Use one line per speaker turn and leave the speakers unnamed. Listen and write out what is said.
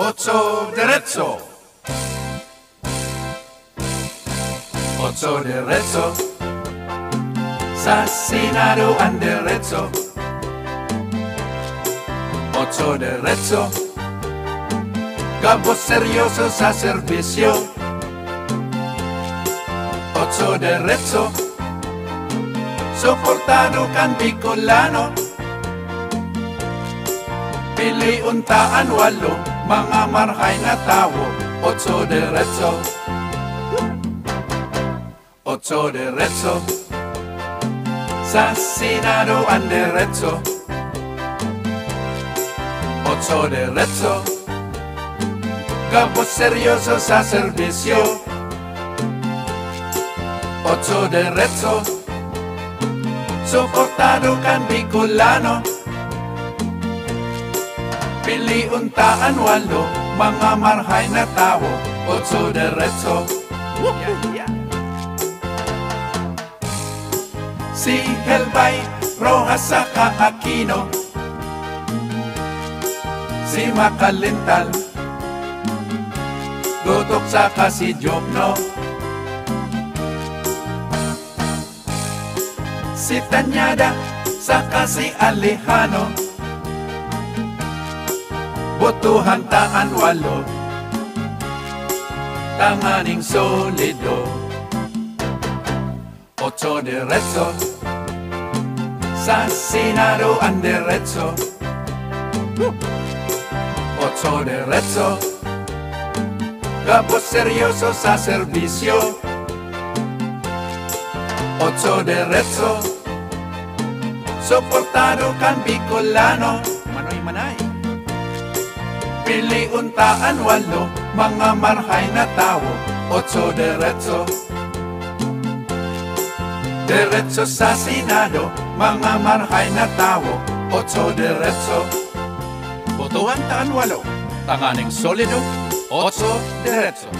Ocho derecho. Ocho derecho. Sasinado and derecho. Ocho derecho. Cabos seriosos a servicio. Ocho derecho. Soportado can bicolano. Pili untaan walo, mga marhay na tawo, ocho derecho. Ocho derecho. Sa Senado ang derecho. Ocho derecho. Capos seryoso sa serbisyo. Ocho derecho. Soportado kan Bicolano. Pili untaan walo, mga marhay na tao, ocho derecho. Si Helbay Rojas saka Aquino Si Makalintal Gutok saka si Si Tanyada saka si Alejano Botuhan taan walo Tanganing solido. Ocho derecho Sa Senado ang derecho Ocho derecho Capos seryoso sa serbisyo Ocho derecho Soportado kan Bicolano Manoy manay Pili untaan walo Mga marhay na tao. Ocho derecho. Derecho sa Senado Mga marhay na tao. Ocho derecho. Botohan taan walo. Tanganing solido Ocho derecho